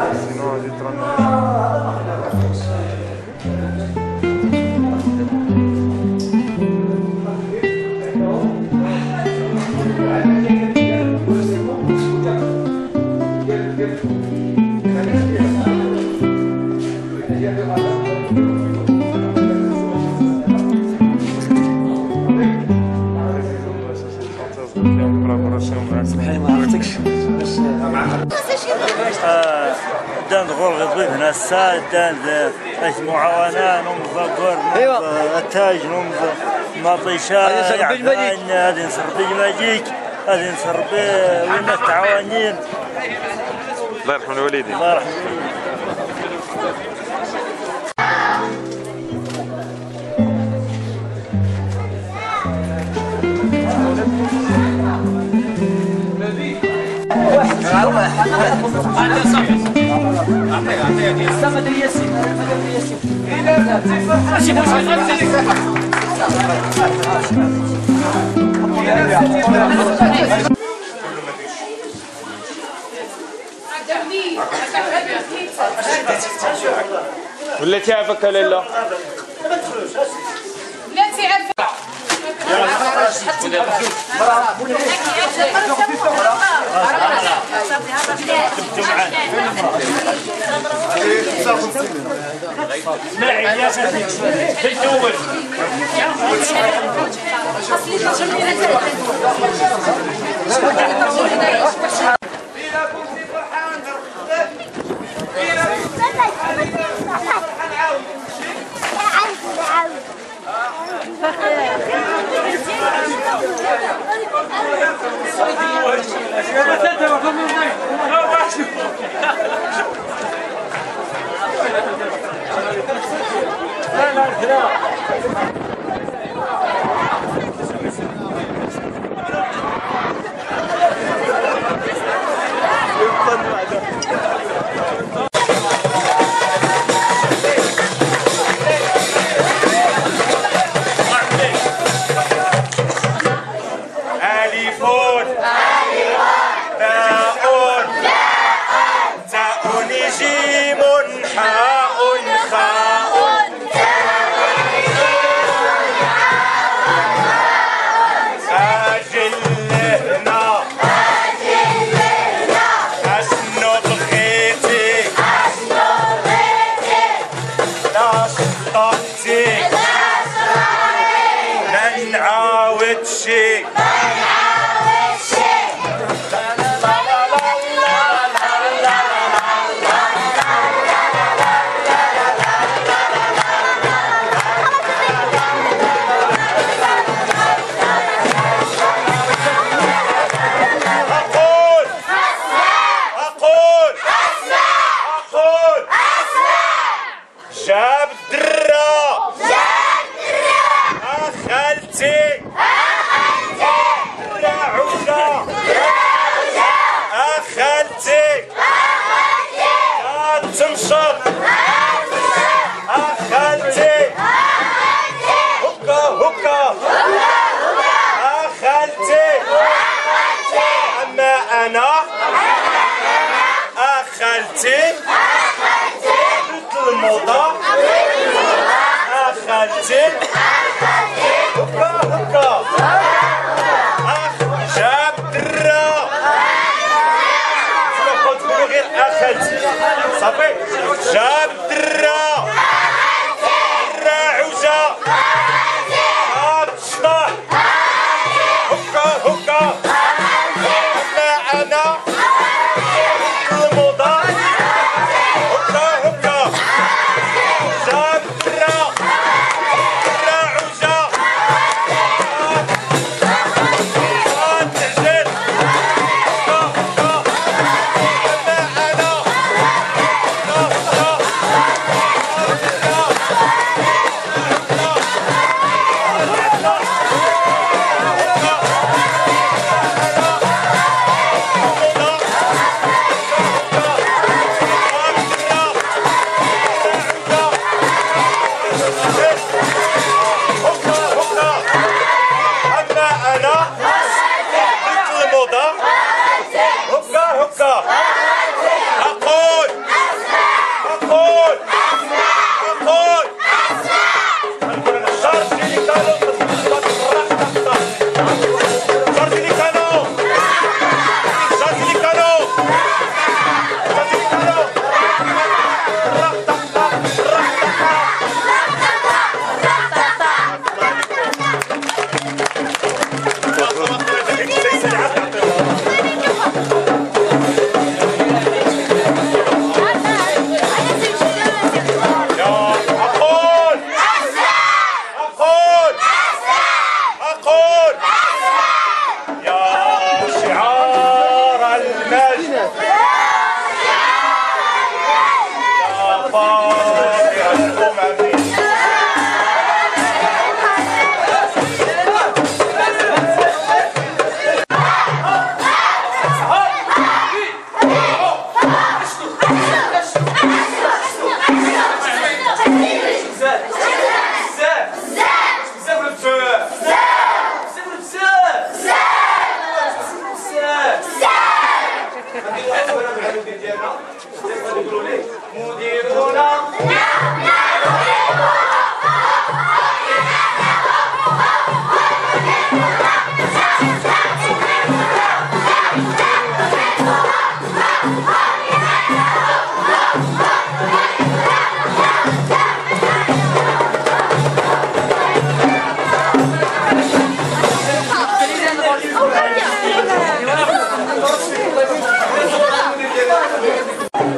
سينو غادي ترن سمحي ما عرفتكش باش دان غور غضبي هنا السا دان مجموعة وأنا نوم زبر أيوة. التاج المجيك. غادي نسربي المجيك غادي نسربي وين التعاونين الله يرحم الوالدين الله يرحمه ولا تعافك لا لا لا تعرف ألف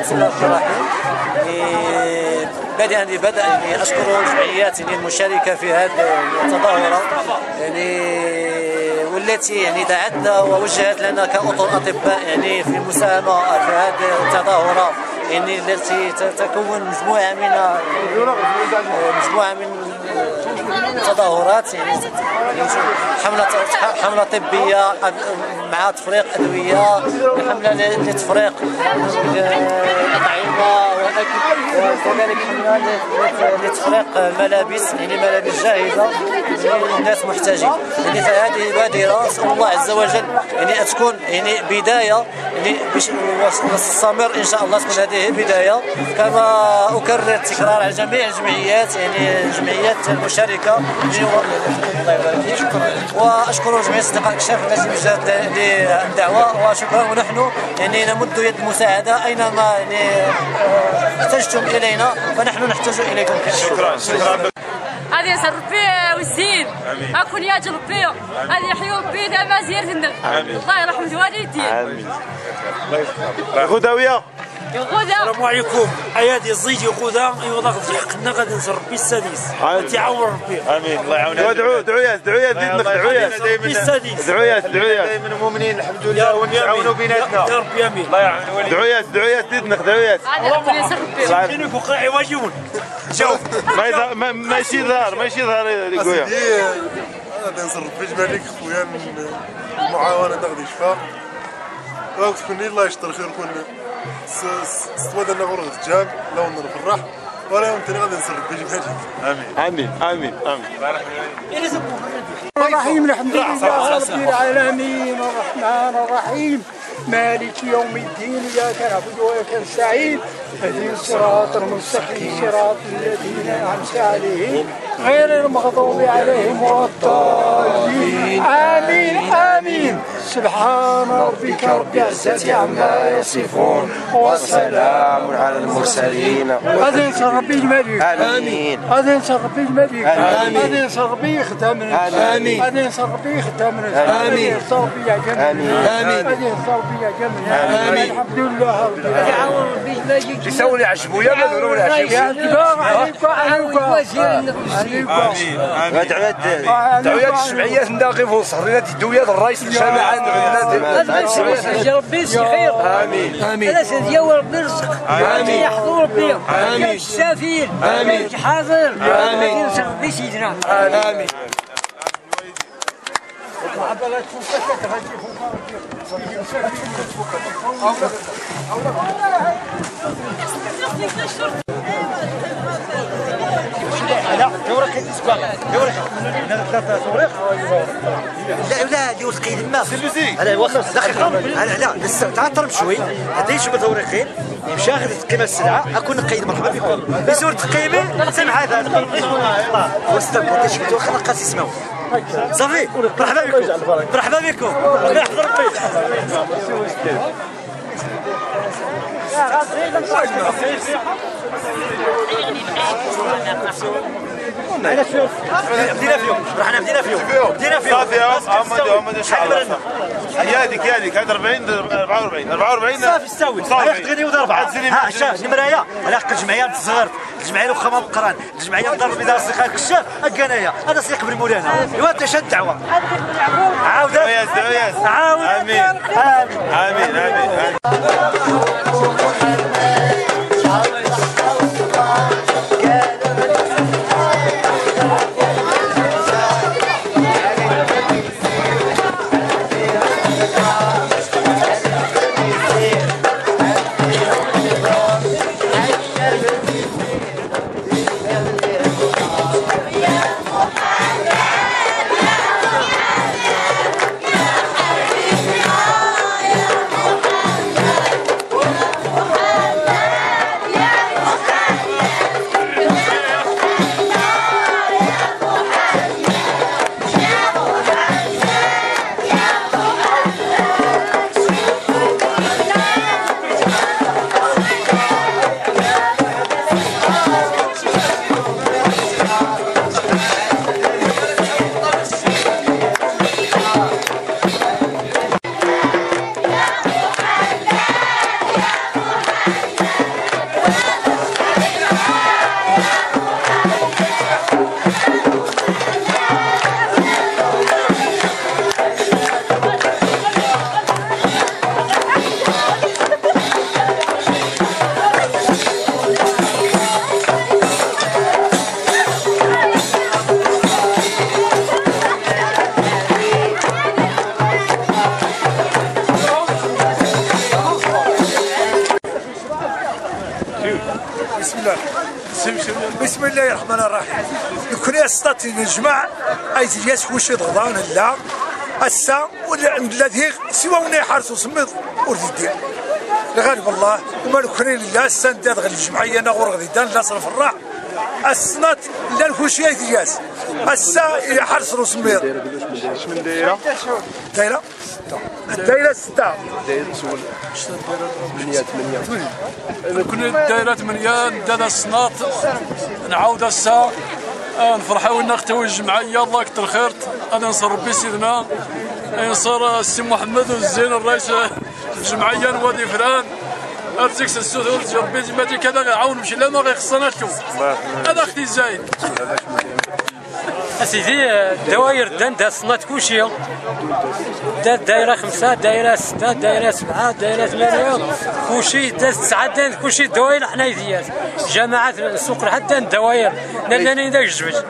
بسم الله الرحمن الرحيم بادئا ببدء يعني أشكر الجمعيات يعني المشاركة في هذه التظاهره يعني والتي يعني دعتنا ووجهت لنا كاطر أطباء يعني في المساهمة في هذه التظاهرة. يعني التي تتكون مجموعة من مجموعة من التظاهرات يعني حملة حملة طبية مع تفريق أدوية حملة لتفريق أطعمة وكذلك حملة لتفريق ملابس يعني ملابس جاهزة للناس محتاجين. يعني فهذه بادرة أسأل الله عز وجل يعني تكون يعني بداية يعني باش وتستمر إن شاء الله تكون هذه بداية. كما أكرر التكرار على جميع الجمعيات يعني الجمعيات المشاركة. و- الله يبارك فيك واشكر جميع اصدقاء الكشاف التي وجهت للدعوه وشكرا ونحن يعني نمد يد المساعده اينما يعني احتجتم الينا فنحن نحتاج اليكم شكرا شكرا هذه يسر ربي ويزين اكون يا ربي هذه يحيي ربي دابا زيارتنا الله يرحم الوالدين غداوية السلام عليكم. ايادي الزيت غدا ايوا حقنا غادي نزر ربي السادس. تعاون ربي. آمين. الله يعاونك. دعوا دعويات دعويات زيدنا دعويات ربي السادس. دعويات دعويات دائما مؤمنين الحمد لله. ونتعاونوا بيناتنا. يا ربي أمين. الله يعاون دعويات زيدنا دعوات هذه اكون يسر ربي. كاينك وقراعي واجبون شوف. ماشي ظهر ماشي ظهر يا هذا نصرف في جمالك خويا المعاونة تاخذ شفاء راك تكون لي الله يشطر خير كون استوى لنا غرغ الجام لو نفرح ولا يوم تاني غادي نصرف في جمالك آمين. آمين. آمين. الرحيم الحمد لله رب العالمين الرحمن الرحيم. مالك يوم الدين إياك نعبد وإياك نستعين. اهدنا الصراط المستقيم صراط الذين أنعمت عليهم غير المغضوب عليهم ولا الضالين. آمين آمين. سبحان ربك رب العزة عما يصفون والسلام على المرسلين. ينصر ربي الملك. آمين. ينصر ربي الملك. آمين. ينصر ربي يخدمنا آمين. ينصر ربي يخدمنا آمين. ينصر ربي يعجبنا آمين. آمين. هذا ربي يعجبنا آمين. الحمد لله رب العالمين يسوي لي عجبو يا ما دوروا لي عجبو يا دباغ عليك عليك عليك دعوات دعوات الجمعيات نداقي في صهرينات الدويات الرئيس الجامعة يا ربي يسقي خير آمين امين ثلاثة ديال ربي يرزق امين ربي امين امين حاضر امين ينصر ربي سيدنا آمين لا لا اللي وثقين الماء هلا وقف دقيقة هلا لا بس تعطر شوي هذه شو متورقين مشى غادي تقيم السلعة أكون نقيد مرحبا بكم بزور تقيمي سمح هذا وستك وانت شفتوا خلق قاس يسمعوا صافي مرحبا بكم. مرحبا بكم. الله يحفظ ربي بدينا فيهم رحنا بدينا فيهم بدينا فيهم صافي هم هم إن شاء الله. يادك يادك هذا 40 44 44 صافي استوي علاش تغني وضرب ها شاف نمرايا على حق الجمعيه صغرت. الجمعيه واخا ما بقران. الجمعيه دار البيضاء الصغار كشاف هكا أنايا. هذا صديق بن مولانا. ايوا أنت شاد الدعوه عاود عاود آمين آمين آمين. آمين. دياس وش ضغضان لا. السا ولا الذي سوى ونا حارس سميط وردي لغالب الله وما نكوني لله السند غير الجمعيه نغور غادي دان لا صرف الراح. السنات لا الكوشيه دياس السا إلى حارس سميط من دايرة؟ دايرة الدايره ستة. دايره سول 8 8 كنا دايرة 8 ندانا الصناط نعاود السا نفرحوا لنا اختوي الجمعيه الله يكثر خير أنا نصر ربي سيدنا ينصر السي محمد والزين الرئيس. الجمعيه نوادي فران ارزقك السود ورزق ربي ديما دي كذا عاون مشي لا ما غيخصنا لكم. هذا أختي زايد. أسيدي الدواير دان دا صنات كلشي دا دايرة خمسة دايرة ستة دايرة سبعة دايرة ثمانية. كلشي دا تسعة دان كلشي الدواير حنايديات جماعات السوق حتى الدواير لانني دا جبت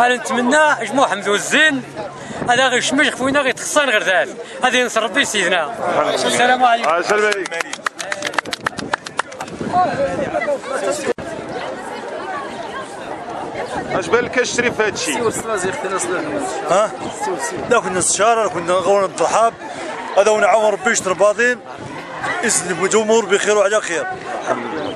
أنا نتمنى حج محمد والزين. هذا غير شمش خوينا غير تخصان غير ذات هذه نصر ربي سيدنا. السلام عليكم. السلام عليكم. اش بالك اشتري في هذا الشيء ها؟ لا كنا نستشار كنا الضحاب هذا ونعاون ربي يشتر باطين يسلم الجمهور بخير وعلى خير.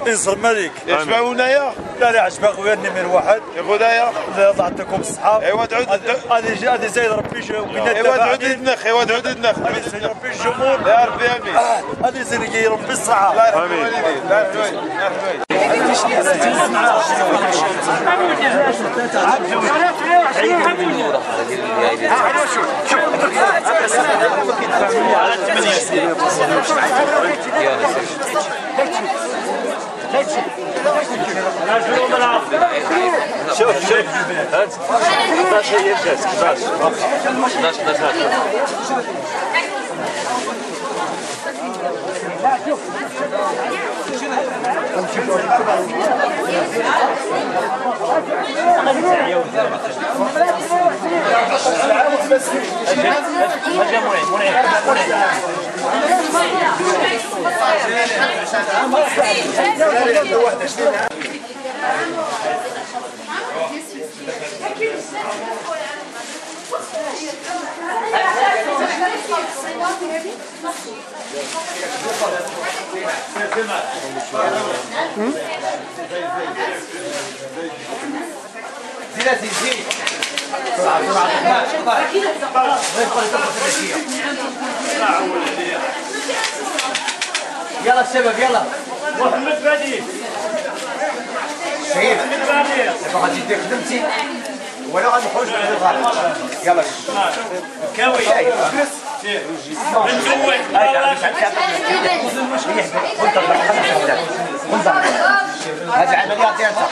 انصر ملك يشبع هنايا لا لا عجبك خويا النمير واحد يا خدايا لا ضعتكم الصحاب ايوا تعود هذه هذه زايد ربي وكنا ايوا تعود النخ ايوا تعود زايد ربي الجمهور يا ربي امين هذه زايد ربي الصحة الله يرحم والديك الله يرحم والديك شوف شوف هات 11 هي الجاز 11 11 11 زيناتي زين بسرعة بسرعة يلا الشباب يلا. محمد بديل شهيد دابا غادي دير خدمتي. ولا غادي نخرج من الغالب يلا. كاوي. هذه العملية ديالها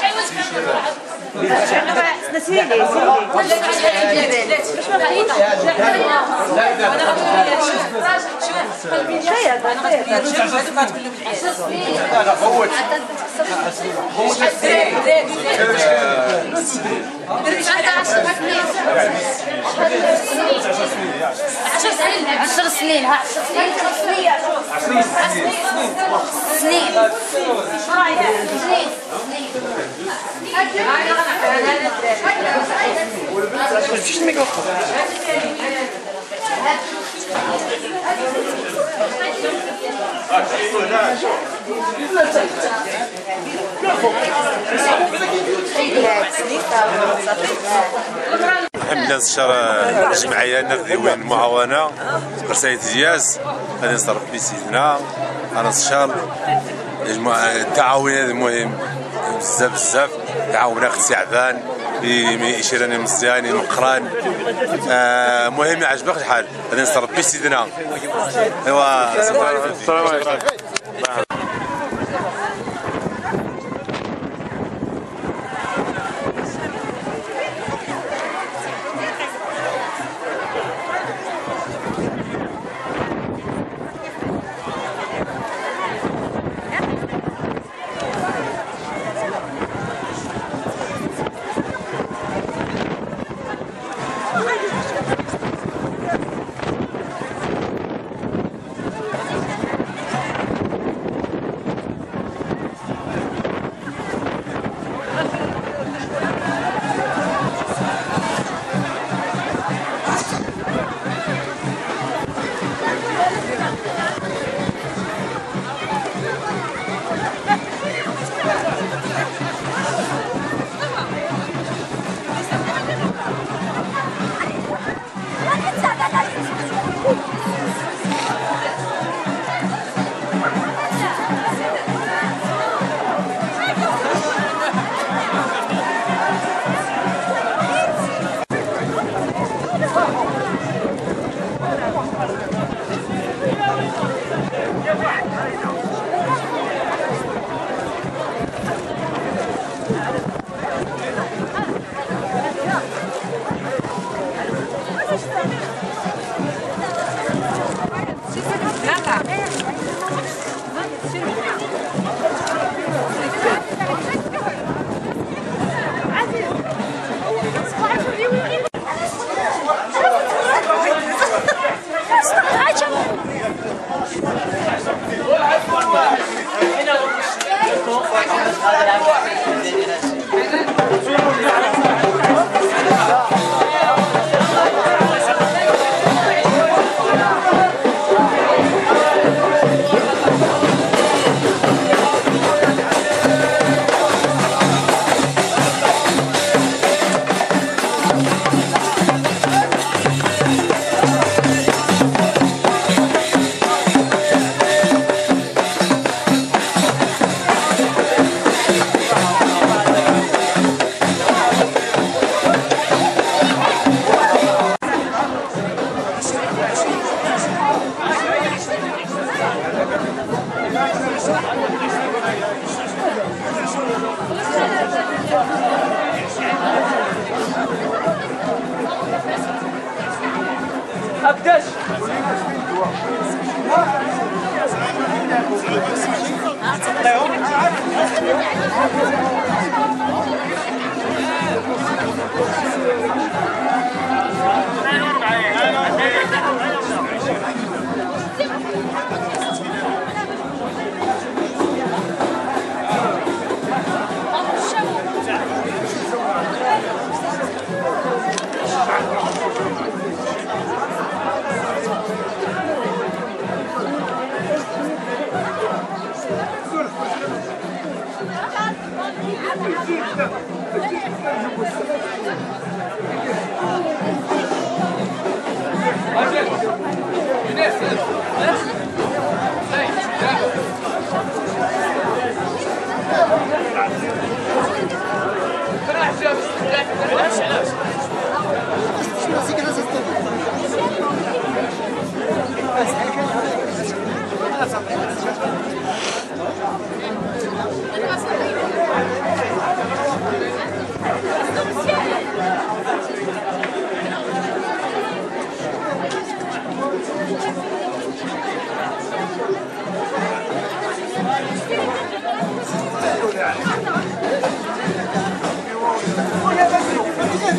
عشر سنين. ها عشر سنين عشر سنين. الحمد لله نشر الجمعيه النقدي وين المعاونه رسائل دياز غادي نصر ربي سيدنا أنا نشر التعاون هذا مهم بزاف بزاف. تعاون اخت سعبان يشيرني مزيان مقران. آه مهم يعجبك الحال. غادي نصر ربي سيدنا. ايوا السلام عليكم.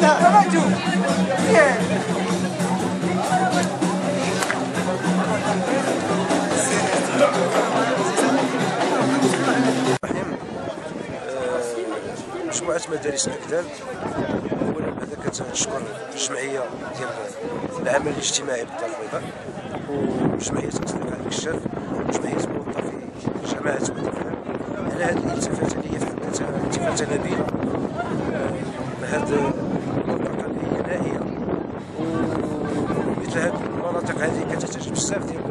Dawaj, dziób! Nie! مجموعة مدارس الأكداد أولا بعد كتشكر الجمعية ديال العمل الاجتماعي بالدار البيضاء وجمعية أصدقاء الكشاف وجمعية موظفي جماعة ودفع على هذه الالتفاتة اللي هي في حد ذاتها التفاتة نبيلة لهذه المنطقة اللي هي نائية. ومثل هذه المناطق هذه كتحتاج بزاف ديال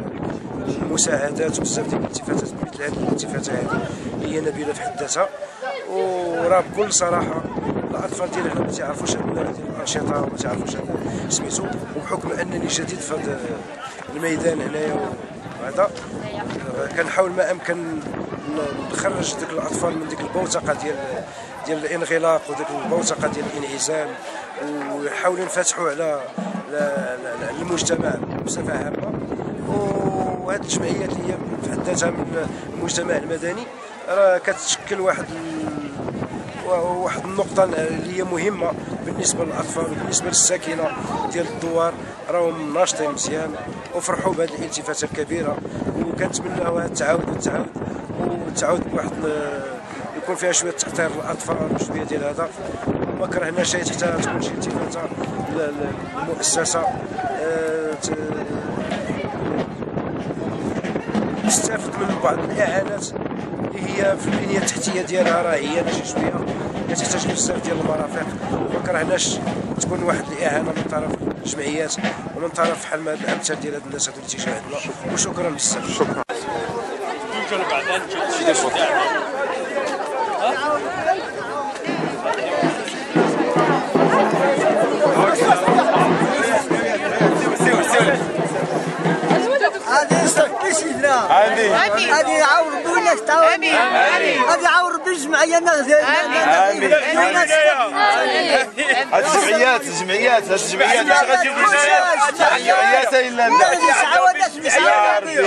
المساعدات وبزاف ديال الالتفاتات. مثل هذه الالتفاتة هذه هي نبيلة في حد ذاتها. وراه بكل صراحة الاطفال ديالنا ما تعرفوش هاد الأنشطة وما تعرفوش هذا سميتو وبحكم أنني جديد في هذا الميدان هنايا وهذا كنحاول ما أمكن نخرج ديك الأطفال من ديك البوتقة ديال ديال الانغلاق وديك البوتقة ديال الانعزال ويحاولوا نفتحوا على المجتمع بصفة عامة. وهذه الجمعيات اللي هي ذاتها من المجتمع المدني راه كتشكل واحد واحد النقطة اللي هي مهمة بالنسبة للأطفال وبالنسبة للساكنة ديال الدوار. راهم ناشطين مزيان وفرحوا بهذه الالتفاتة الكبيرة. وكنتمناو هذا التعاود والتعاود والتعاود بواحد يكون فيها شوية تأثير للأطفال وشوية ديال هذا. وما كرهناش حتى تكون شي التفاتة المؤسسة. تستافد من بعض الإعانات اللي هي في البنية التحتية ديالها راه هي ماشي شوية كتحتاج بزاف ديال المرافق. وما كرهناش تكون واحد الاعانه من طرف الجمعيات ومن طرف بحال هاد الامثال ديال هاد الناس هادو اللي تيشاهدونا وشكرا بزاف. شكرا. عندي هذه يعاون ربي الناس تعاون هذه يعاون ربي الجمعيه الناس امين الجمعيات الجمعيات الجمعيات مش غتجيب الجمعيات الا الناس يا ربي